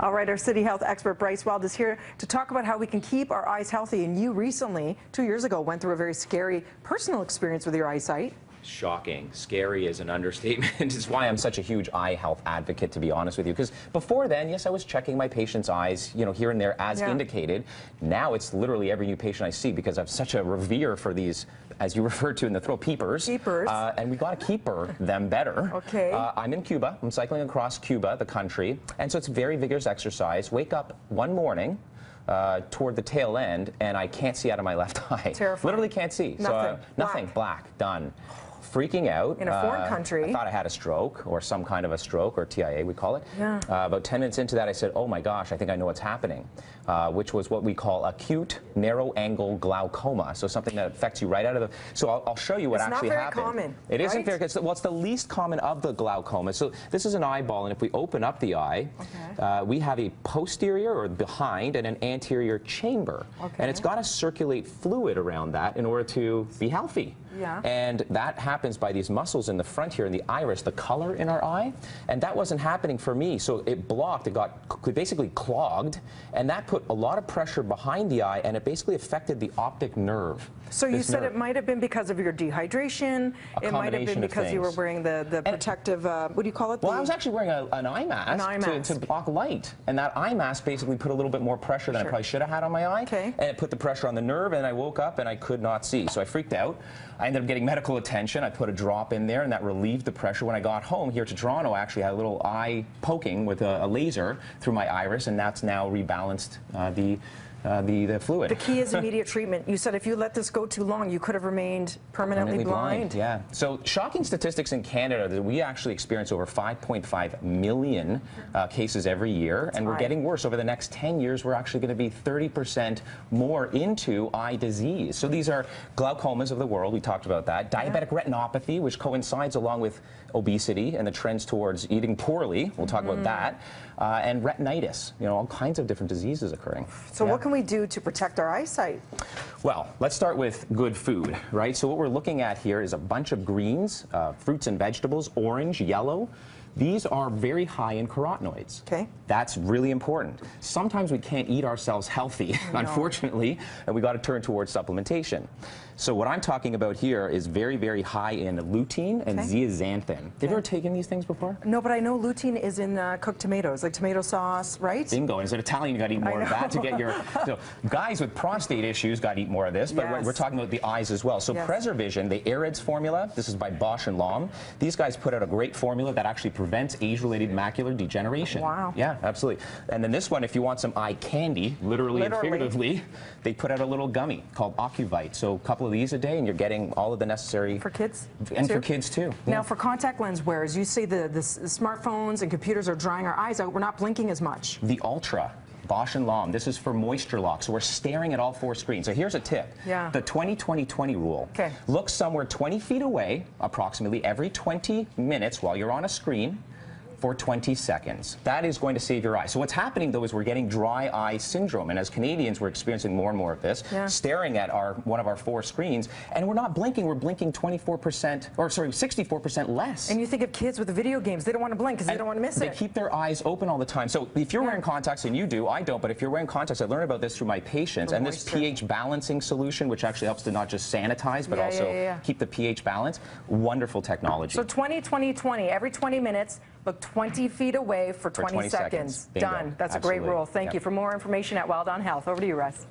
All right, our City Health expert Bryce Wylde is here to talk about how we can keep our eyes healthy. And you recently, two years ago, went through a very scary personal experience with your eyesight. Shocking. Scary is an understatement. it's why I'm such a huge eye health advocate, to be honest with you. Because before then, yes, I was checking my patient's eyes, you know, here and there as Yeah. indicated. Now it's literally every new patient I see because I have such a revere for these, as you referred to in the throat, peepers. Peepers. Uh, and we got to keeper them better. Okay. Uh, I'm in Cuba. I'm cycling across Cuba, the country. And so it's very vigorous exercise. Wake up one morning. Uh, toward the tail end, and I can't see out of my left eye. Terrifying. Literally can't see. So, uh, Nothing. nothing. Black. Black. Done. Freaking out. In a foreign Uh, country. I thought I had a stroke or some kind of a stroke or TIA, we call it. Yeah. Uh, about 10 minutes into that, I said, oh my gosh, I think I know what's happening, uh, which was what we call acute narrow angle glaucoma. So something that affects you right out of the. So I'll, I'll show you what It's not actually very happened. common, It isn't right? very good. Well, it's the least common of the glaucoma. So this is an eyeball, and if we open up the eye, Okay. uh, we have a posterior or behind and an anterior chamber. Okay. And it's got to circulate fluid around that in order to be healthy. Yeah. And that happens by these muscles in the front here in the iris, the color in our eye. And that wasn't happening for me. So it blocked, it got basically clogged. And that put a lot of pressure behind the eye and it basically affected the optic nerve. So you said nerve. it might have been because of your dehydration. A it might have been because you were wearing the, the protective, uh, what do you call it? Well, I was actually wearing a, an eye mask, An eye to- mask. To, block light. And that eye mask basically put a little bit more pressure than Sure. I probably should have had on my eye. Okay. And it put the pressure on the nerve, and I woke up and I could not see. So I freaked out. I ended up getting medical attention. I put a drop in there, and that relieved the pressure. When I got home here to Toronto, I actually had a little eye poking with a, a laser through my iris, and that's now rebalanced uh, the, uh, the, the fluid. the key is immediate treatment. You said if you let this go too long, you could have remained permanently, blind. Yeah. So shocking statistics in Canada that we actually experience over 5.5 million uh, cases every year, and we're high. getting worse. Over the next 10 years, we're actually going to be 30% more into eye disease. So these are glaucomas of the world. We talked about that. Diabetic retinopathy, which coincides along with obesity and the trends towards eating poorly. We'll talk Mm-hmm. about that. Uh, and retinitis. You know, all kinds of different diseases occurring. So Yeah. what can we do to protect our eyesight? Well, let's start with good food, right? So what we're looking at here is a bunch of greens, uh, fruits and vegetables, orange, yellow. These are very high in carotenoids. Okay. That's really important. Sometimes we can't eat ourselves healthy, unfortunately, and we got to turn towards supplementation. So what I'm talking about here is very, very high in lutein and Okay. zeaxanthin. Have you ever taken these things before? No, but I know lutein is in uh, cooked tomatoes, like tomato sauce, right? Bingo. And as an Italian, you got to eat more of that to get your. So guys with prostate issues got to eat more of this, but we're, Yes. we're talking about the eyes as well. So Yes. Preservision, the AREDS formula, this is by Bausch and Lomb. These guys put out a great formula that actually prevents age-related macular degeneration. Wow. Yeah, absolutely. And then this one, if you want some eye candy, literally, and figuratively, they put out a little gummy called Ocuvite. So a couple of these a day, and you're getting all of the necessary. For kids, And too? for kids too. Now, for contact lens wearers, you see the, the smartphones and computers are drying our eyes out. We're not blinking as much. The Ultra. Bausch and Lomb. This is for moisture lock. So we're staring at all four screens. So here's a tip. Yeah. The 20-20-20 rule. Okay. Look somewhere 20 feet away, approximately every 20 minutes while you're on a screen for 20 seconds. That is going to save your eye. So what's happening though is we're getting dry eye syndrome. And as Canadians, we're experiencing more and more of this, Yeah. staring at our one of our four screens, and we're not blinking, we're blinking 24%, or sorry, 64% less. And you think of kids with the video games, they don't want to blink because they don't want to miss They it. They keep their eyes open all the time. So if you're Yeah. wearing contacts, and you do, I don't, but if you're wearing contacts, I learned about this through my patients. The and this pH balancing solution, which actually helps to not just sanitize, but Yeah, also keep the pH balance, wonderful technology. So 20, 20, 20. Every 20 minutes, look 20 feet away for 20, 20 seconds. seconds. Done. That's a great rule. Thank Yep. you. For more information at Wylde on Health. Over to you, Russ.